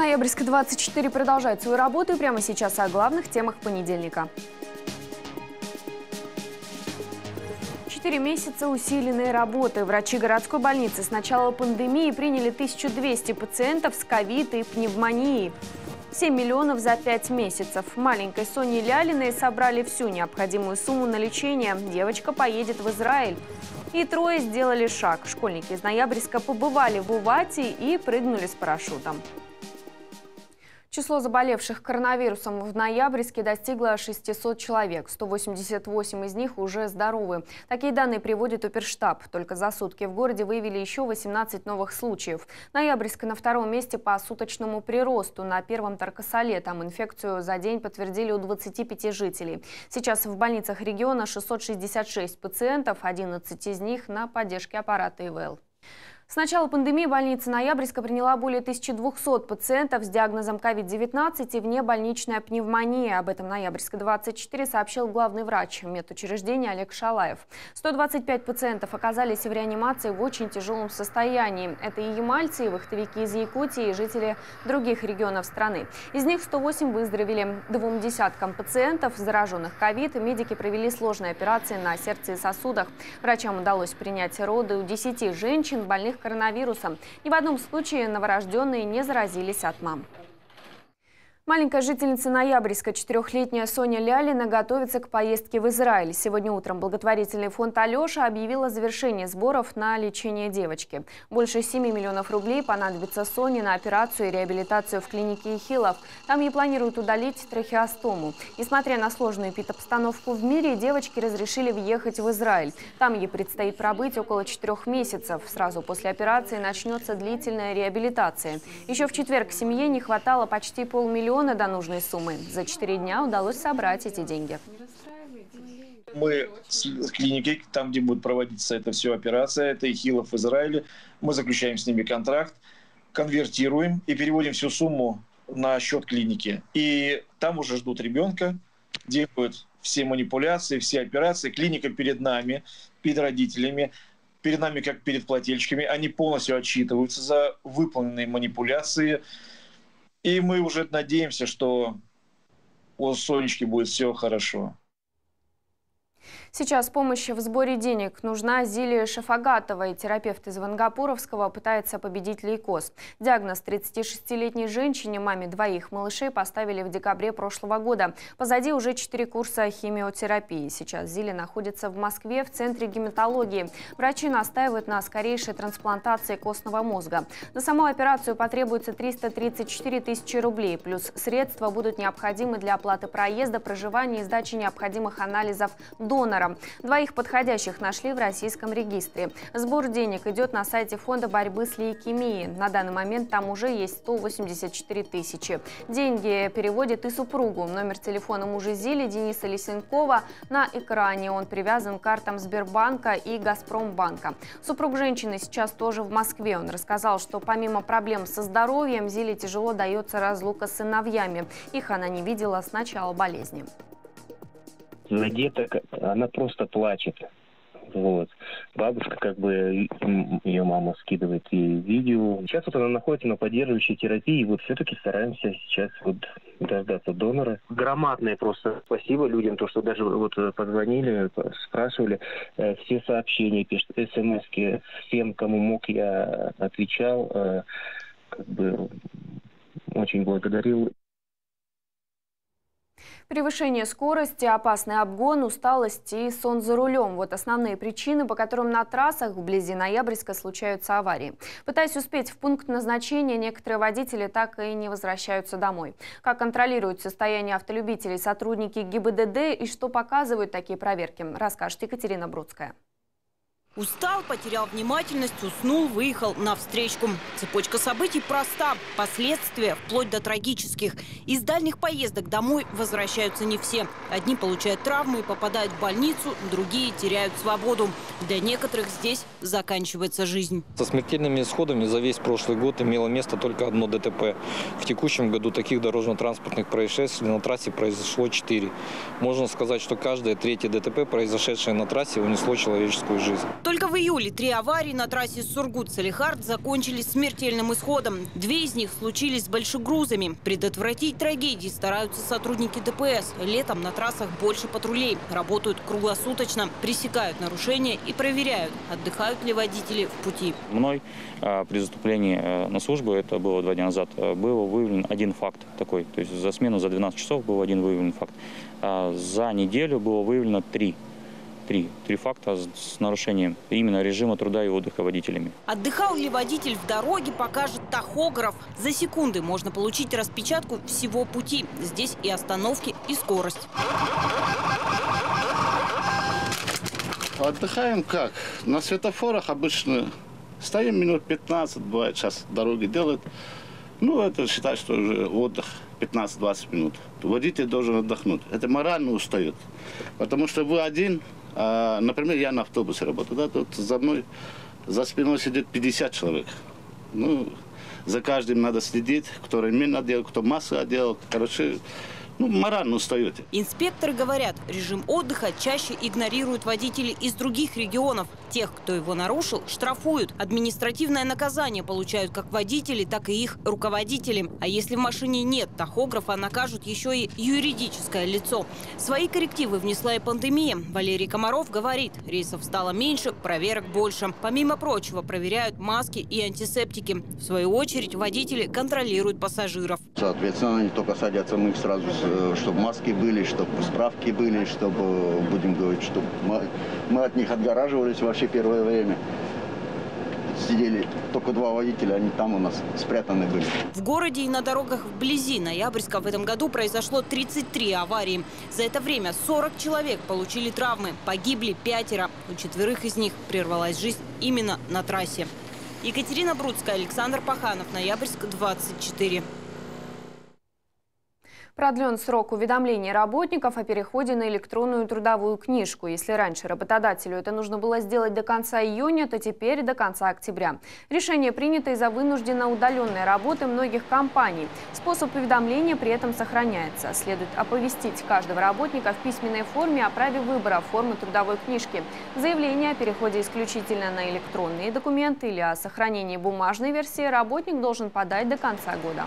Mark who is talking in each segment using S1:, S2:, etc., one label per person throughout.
S1: Ноябрьск 24 продолжает свою работу и прямо сейчас о главных темах понедельника. Четыре месяца усиленной работы. Врачи городской больницы с начала пандемии приняли 1200 пациентов с ковид и пневмонией. 7 миллионов за 5 месяцев. Маленькой Соне Лялиной собрали всю необходимую сумму на лечение. Девочка поедет в Израиль. И трое сделали шаг. Школьники из Ноябрьска побывали в Увате и прыгнули с парашютом. Число заболевших коронавирусом в ноябрьске достигло 600 человек. 188 из них уже здоровы. Такие данные приводит Оперштаб. Только за сутки в городе выявили еще 18 новых случаев. Ноябрьск на втором месте по суточному приросту. На первом Таркасоле там инфекцию за день подтвердили у 25 жителей. Сейчас в больницах региона 666 пациентов, 11 из них на поддержке аппарата ИВЛ. С начала пандемии больница Ноябрьска приняла более 1200 пациентов с диагнозом COVID-19 и внебольничная пневмония. Об этом Ноябрьска-24 сообщил главный врач медучреждения Олег Шалаев. 125 пациентов оказались в реанимации в очень тяжелом состоянии. Это и ямальцы, и вахтовики из Якутии, и жители других регионов страны. Из них 108 выздоровели. Двум десяткам пациентов, зараженных COVID, медики провели сложные операции на сердце и сосудах. Врачам удалось принять роды у 10 женщин, больных коронавирусом. Ни в одном случае новорожденные не заразились от мам. Маленькая жительница Ноябрьска, четырехлетняя Соня Лялина, готовится к поездке в Израиль. Сегодня утром благотворительный фонд «Алеша» объявил о завершении сборов на лечение девочки. Больше 7 миллионов рублей понадобится Соне на операцию и реабилитацию в клинике Ихилов. Там ей планируют удалить трахеостому. Несмотря на сложную эпидобстановку в мире, девочке разрешили въехать в Израиль. Там ей предстоит пробыть около четырех месяцев. Сразу после операции начнется длительная реабилитация. Еще в четверг семье не хватало почти полмиллиона миллиона до нужной суммы. За четыре дня удалось собрать эти деньги.
S2: Мы с клиники, там, где будет проводиться эта все операция, это Ихилов в Израиле, мы заключаем с ними контракт, конвертируем и переводим всю сумму на счет клиники. И там уже ждут ребенка, делают все манипуляции, все операции. Клиника перед нами, перед родителями, перед нами как перед плательщиками. Они полностью отчитываются за выполненные манипуляции, и мы уже надеемся, что у Сонечки будет все хорошо.
S1: Сейчас помощь в сборе денег нужна Зиле Шафагатовой. Терапевт из Вангапуровского пытается победить лейкоз. Диагноз 36-летней женщине, маме двоих малышей, поставили в декабре прошлого года. Позади уже 4 курса химиотерапии. Сейчас Зиле находится в Москве в Центре гематологии. Врачи настаивают на скорейшей трансплантации костного мозга. На саму операцию потребуется 334 тысячи рублей. Плюс средства будут необходимы для оплаты проезда, проживания и сдачи необходимых анализов донорам. Двоих подходящих нашли в российском регистре. Сбор денег идет на сайте Фонда борьбы с лейкемией. На данный момент там уже есть 184 тысячи. Деньги переводит и супругу. Номер телефона мужа Зили Дениса Лисенкова на экране. Он привязан к картам Сбербанка и Газпромбанка. Супруг женщины сейчас тоже в Москве. Он рассказал, что помимо проблем со здоровьем, Зиле тяжело дается разлука с сыновьями. Их она не видела с начала болезни
S3: на деток, она просто плачет. Вот. Бабушка, как бы, ее мама скидывает ей видео. Сейчас вот она находится на поддерживающей терапии, и вот все-таки стараемся сейчас вот дождаться донора. Громадное просто спасибо людям, то, что даже вот позвонили, спрашивали, э, все сообщения пишут, смс всем, кому мог, я отвечал, э, как бы очень благодарил.
S1: Превышение скорости, опасный обгон, усталость и сон за рулем – вот основные причины, по которым на трассах вблизи Ноябрьска случаются аварии. Пытаясь успеть в пункт назначения, некоторые водители так и не возвращаются домой. Как контролируют состояние автолюбителей сотрудники ГИБДД и что показывают такие проверки, расскажет Екатерина Брудская.
S4: Устал, потерял внимательность, уснул, выехал на встречку. Цепочка событий проста. Последствия вплоть до трагических. Из дальних поездок домой возвращаются не все. Одни получают травмы и попадают в больницу, другие теряют свободу. Для некоторых здесь заканчивается жизнь.
S5: Со смертельными исходами за весь прошлый год имело место только одно ДТП. В текущем году таких дорожно-транспортных происшествий на трассе произошло четыре. Можно сказать, что каждое третье ДТП, произошедшее на трассе, унесло человеческую жизнь.
S4: Только в июле три аварии на трассе Сургут-Салихард закончились смертельным исходом. Две из них случились с большегрузами. Предотвратить трагедии стараются сотрудники ДПС. Летом на трассах больше патрулей. Работают круглосуточно, пресекают нарушения и проверяют, отдыхают ли водители в пути.
S6: Мной а, при заступлении э, на службу, это было два дня назад, э, был выявлен один факт такой. То есть за смену за 12 часов был один выявлен факт. А за неделю было выявлено три три. Три факта с нарушением именно режима труда и отдыха водителями.
S4: Отдыхал ли водитель в дороге, покажет тахограф. За секунды можно получить распечатку всего пути. Здесь и остановки, и скорость.
S7: Отдыхаем как? На светофорах обычно стоим минут 15, бывает сейчас дороги делают. Ну, это считать, что уже отдых 15-20 минут. Водитель должен отдохнуть. Это морально устает. Потому что вы один, а, например, я на автобусе работаю, да, тут за мной, за спиной сидит 50 человек. Ну, за каждым надо следить, кто ремень надел, кто массу одел. Короче, ну, морально устаете.
S4: Инспекторы говорят, режим отдыха чаще игнорируют водители из других регионов. Тех, кто его нарушил, штрафуют. Административное наказание получают как водители, так и их руководители. А если в машине нет тахографа, накажут еще и юридическое лицо. Свои коррективы внесла и пандемия. Валерий Комаров говорит, рейсов стало меньше, проверок больше. Помимо прочего, проверяют маски и антисептики. В свою очередь, водители контролируют пассажиров.
S8: Соответственно, они только садятся, мы их сразу, чтобы маски были, чтобы справки были, чтобы, будем говорить, чтобы мы от них отгораживались вообще первое время сидели только два водителя, они там у нас спрятаны были.
S4: В городе и на дорогах вблизи Ноябрьска в этом году произошло 33 аварии. За это время 40 человек получили травмы, погибли пятеро. У четверых из них прервалась жизнь именно на трассе. Екатерина Брудская, Александр Паханов, Ноябрьск, 24.
S1: Продлен срок уведомления работников о переходе на электронную трудовую книжку. Если раньше работодателю это нужно было сделать до конца июня, то теперь до конца октября. Решение принято из-за вынужденно удаленной работы многих компаний. Способ уведомления при этом сохраняется. Следует оповестить каждого работника в письменной форме о праве выбора формы трудовой книжки. Заявление о переходе исключительно на электронные документы или о сохранении бумажной версии работник должен подать до конца года.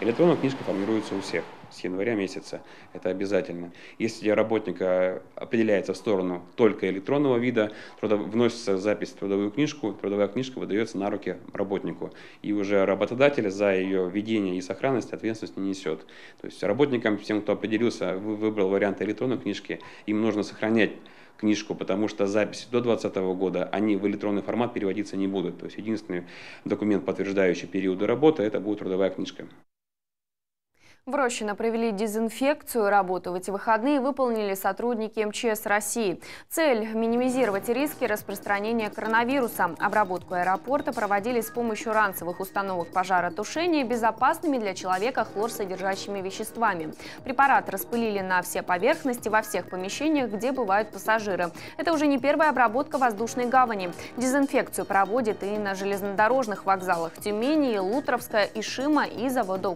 S9: Электронная книжка формируется у всех с января месяца. Это обязательно. Если работника определяется в сторону только электронного вида, вносится запись в трудовую книжку, трудовая книжка выдается на руки работнику. И уже работодатель за ее ведение и сохранность ответственность не несет. То есть работникам, всем, кто определился, выбрал вариант электронной книжки, им нужно сохранять книжку, потому что записи до 2020 года, они в электронный формат переводиться не будут. То есть единственный документ, подтверждающий периоды работы, это будет трудовая книжка.
S1: В Рощино провели дезинфекцию. Работу в эти выходные выполнили сотрудники МЧС России. Цель – минимизировать риски распространения коронавируса. Обработку аэропорта проводили с помощью ранцевых установок пожаротушения безопасными для человека хлорсодержащими веществами. Препарат распылили на все поверхности во всех помещениях, где бывают пассажиры. Это уже не первая обработка воздушной гавани. Дезинфекцию проводят и на железнодорожных вокзалах Тюмени, Лутровска, Ишима и завода.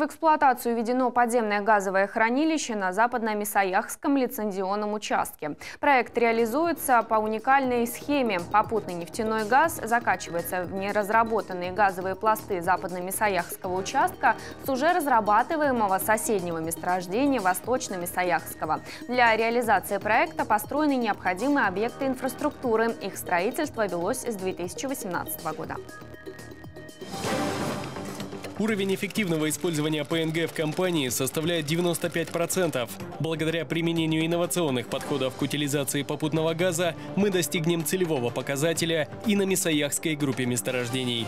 S1: В эксплуатацию введено подземное газовое хранилище на западно-Мисаяхском лицензионном участке. Проект реализуется по уникальной схеме. Попутный нефтяной газ закачивается в неразработанные газовые пласты западно-Мисаяхского участка с уже разрабатываемого соседнего месторождения восточно-Мисаяхского. Для реализации проекта построены необходимые объекты инфраструктуры. Их строительство велось с 2018 года.
S10: Уровень эффективного использования ПНГ в компании составляет 95%. Благодаря применению инновационных подходов к утилизации попутного газа мы достигнем целевого показателя и на Мисаяхской группе месторождений.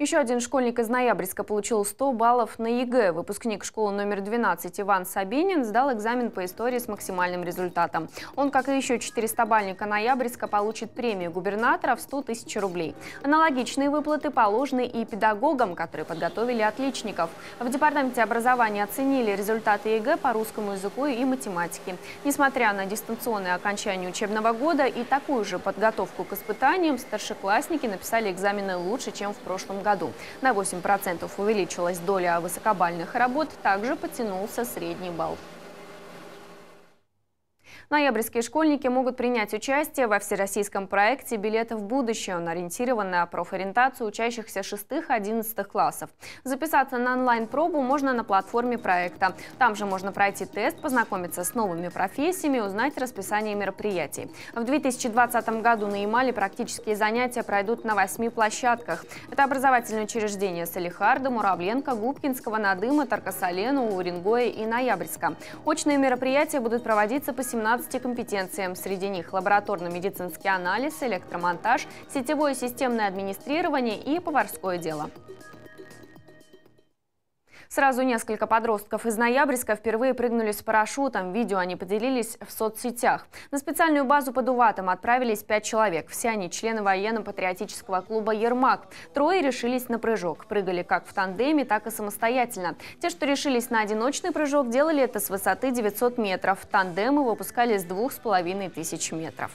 S1: Еще один школьник из Ноябрьска получил 100 баллов на ЕГЭ. Выпускник школы номер 12 Иван Сабинин сдал экзамен по истории с максимальным результатом. Он, как и еще 4 100-балльника Ноябрьска, получит премию губернатора в 100 тысяч рублей. Аналогичные выплаты положены и педагогам, которые подготовили отличников. В Департаменте образования оценили результаты ЕГЭ по русскому языку и математике. Несмотря на дистанционное окончание учебного года и такую же подготовку к испытаниям, старшеклассники написали экзамены лучше, чем в прошлом году году. На 8% увеличилась доля высокобальных работ, также потянулся средний балл. Ноябрьские школьники могут принять участие во всероссийском проекте «Билеты в будущее». Он ориентирован на профориентацию учащихся 6-11 классов. Записаться на онлайн-пробу можно на платформе проекта. Там же можно пройти тест, познакомиться с новыми профессиями, узнать расписание мероприятий. В 2020 году на Ямале практические занятия пройдут на восьми площадках. Это образовательные учреждения Салихарда, Муравленко, Губкинского, Надыма, Таркасалена, Уренгоя и Ноябрьска. Очные мероприятия будут проводиться по 17 15 компетенциям. Среди них лабораторно-медицинский анализ, электромонтаж, сетевое системное администрирование и поварское дело. Сразу несколько подростков из Ноябрьска впервые прыгнули с парашютом. Видео они поделились в соцсетях. На специальную базу под Уватом отправились пять человек. Все они члены военно-патриотического клуба «Ермак». Трое решились на прыжок. Прыгали как в тандеме, так и самостоятельно. Те, что решились на одиночный прыжок, делали это с высоты 900 метров. Тандемы выпускали с двух с половиной тысяч метров.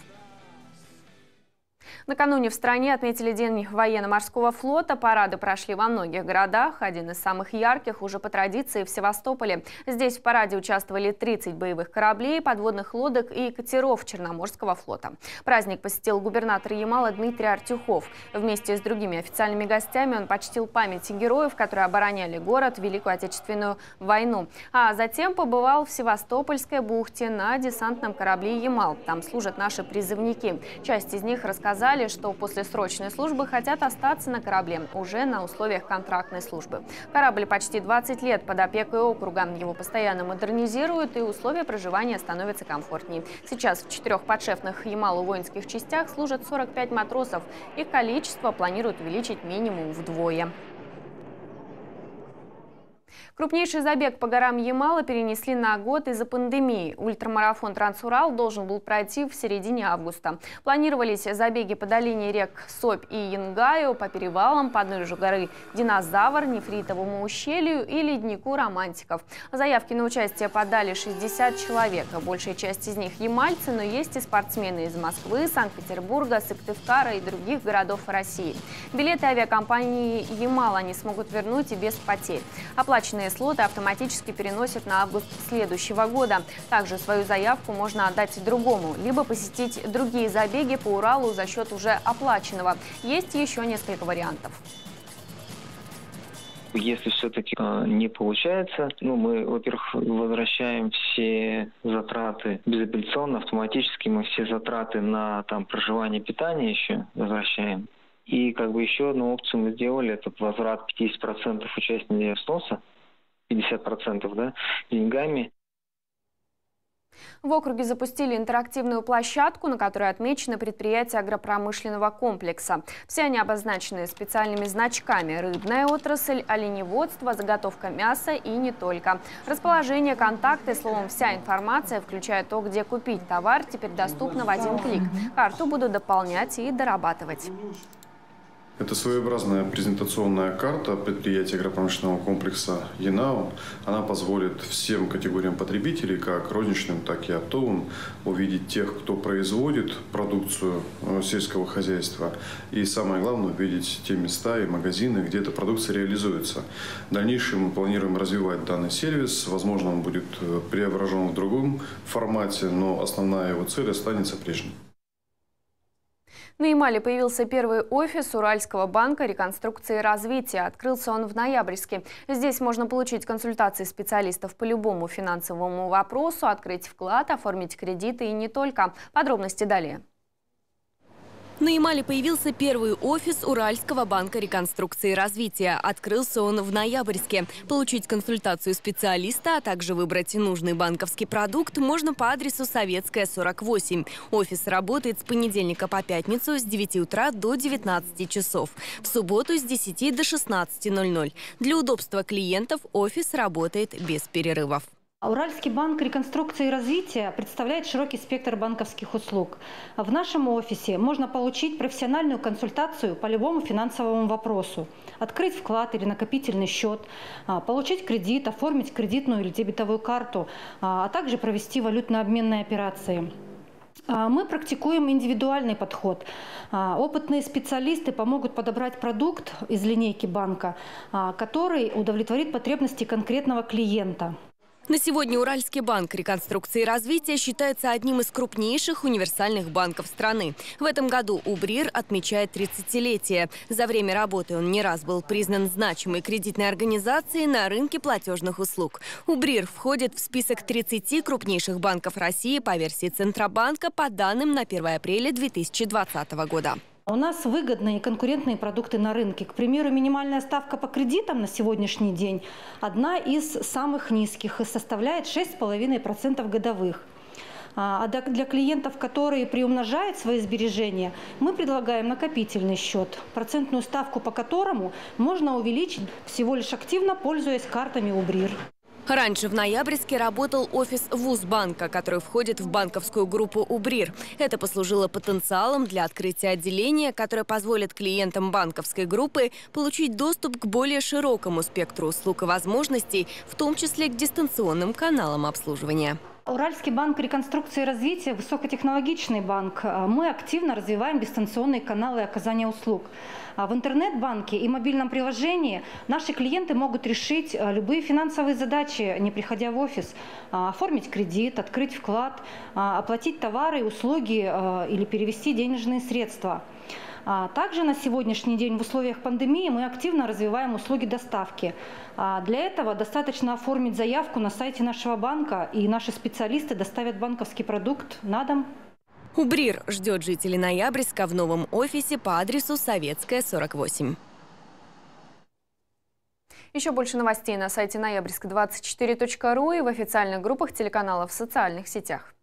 S1: Накануне в стране отметили День военно-морского флота. Парады прошли во многих городах. Один из самых ярких уже по традиции в Севастополе. Здесь в параде участвовали 30 боевых кораблей, подводных лодок и катеров Черноморского флота. Праздник посетил губернатор Ямала Дмитрий Артюхов. Вместе с другими официальными гостями он почтил память героев, которые обороняли город в Великую Отечественную войну. А затем побывал в Севастопольской бухте на десантном корабле «Ямал». Там служат наши призывники. Часть из них рассказали, сказали, что после срочной службы хотят остаться на корабле уже на условиях контрактной службы. Корабль почти 20 лет под опекой округа. Его постоянно модернизируют и условия проживания становятся комфортнее. Сейчас в четырех подшефных Ямалу воинских частях служат 45 матросов. Их количество планируют увеличить минимум вдвое. Крупнейший забег по горам Ямала перенесли на год из-за пандемии. Ультрамарафон «Трансурал» должен был пройти в середине августа. Планировались забеги по долине рек Сопь и Янгаю, по перевалам, по подножию горы Динозавр, Нефритовому ущелью и леднику Романтиков. Заявки на участие подали 60 человек. Большая часть из них ямальцы, но есть и спортсмены из Москвы, Санкт-Петербурга, Сыктывкара и других городов России. Билеты авиакомпании «Ямал» они смогут вернуть и без потерь. Оплаченные Свободные слоты автоматически переносят на август следующего года. Также свою заявку можно отдать другому, либо посетить другие забеги по Уралу за счет уже оплаченного. Есть еще несколько вариантов.
S11: Если все-таки э, не получается, ну, мы, во-первых, возвращаем все затраты безапелляционно, автоматически мы все затраты на там проживание, питание еще возвращаем. И как бы еще одну опцию мы сделали, это возврат 50% участия сноса 50% да, деньгами.
S1: В округе запустили интерактивную площадку, на которой отмечены предприятия агропромышленного комплекса. Все они обозначены специальными значками – рыбная отрасль, оленеводство, заготовка мяса и не только. Расположение, контакты, словом, вся информация, включая то, где купить товар, теперь доступна в один клик. Карту будут дополнять и дорабатывать.
S12: Это своеобразная презентационная карта предприятия агропромышленного комплекса «Янау». Она позволит всем категориям потребителей, как розничным, так и оптовым, увидеть тех, кто производит продукцию э, сельского хозяйства. И самое главное, увидеть те места и магазины, где эта продукция реализуется. В дальнейшем мы планируем развивать данный сервис. Возможно, он будет э, преображен в другом формате, но основная его цель останется прежней.
S1: На Ямале появился первый офис Уральского банка реконструкции и развития. Открылся он в ноябрьске. Здесь можно получить консультации специалистов по любому финансовому вопросу, открыть вклад, оформить кредиты и не только. Подробности далее.
S13: На Ямале появился первый офис Уральского банка реконструкции и развития. Открылся он в ноябрьске. Получить консультацию специалиста, а также выбрать нужный банковский продукт можно по адресу Советская, 48. Офис работает с понедельника по пятницу с 9 утра до 19 часов. В субботу с 10 до 16.00. Для удобства клиентов офис работает без перерывов.
S14: Уральский банк реконструкции и развития представляет широкий спектр банковских услуг. В нашем офисе можно получить профессиональную консультацию по любому финансовому вопросу, открыть вклад или накопительный счет, а, получить кредит, оформить кредитную или дебетовую карту, а, а также провести валютно-обменные операции. А, мы практикуем индивидуальный подход. Опытные специалисты помогут подобрать продукт из линейки банка, который удовлетворит потребности конкретного клиента.
S13: На сегодня Уральский банк реконструкции и развития считается одним из крупнейших универсальных банков страны. В этом году УБРИР отмечает 30-летие. За время работы он не раз был признан значимой кредитной организацией на рынке платежных услуг. УБРИР входит в список 30 крупнейших банков России по версии Центробанка по данным на 1 апреля 2020 года.
S14: У нас выгодные конкурентные продукты на рынке. К примеру, минимальная ставка по кредитам на сегодняшний день одна из самых низких и составляет 6,5% годовых. А, а для клиентов, которые приумножают свои сбережения, мы предлагаем накопительный счет, процентную ставку по которому можно увеличить всего лишь активно, пользуясь картами УБРИР.
S13: Раньше в Ноябрьске работал офис Вузбанка, который входит в банковскую группу «Убрир». Это послужило потенциалом для открытия отделения, которое позволит клиентам банковской группы получить доступ к более широкому спектру услуг и возможностей, в том числе к дистанционным каналам обслуживания.
S14: Уральский банк реконструкции и развития – высокотехнологичный банк. Мы активно развиваем дистанционные каналы оказания услуг. А в интернет-банке и мобильном приложении наши клиенты могут решить э, любые финансовые задачи, не приходя в офис. А, оформить кредит, открыть вклад, а, оплатить товары и услуги э, или перевести денежные средства. Также на сегодняшний день в условиях пандемии мы активно развиваем услуги доставки. Для этого достаточно оформить заявку на сайте нашего банка, и наши специалисты доставят банковский продукт на дом.
S13: Убрир ждет жителей Ноябрьска в новом офисе по адресу Советская, 48.
S1: Еще больше новостей на сайте ноябрьск24.ру и в официальных группах телеканалов в социальных сетях.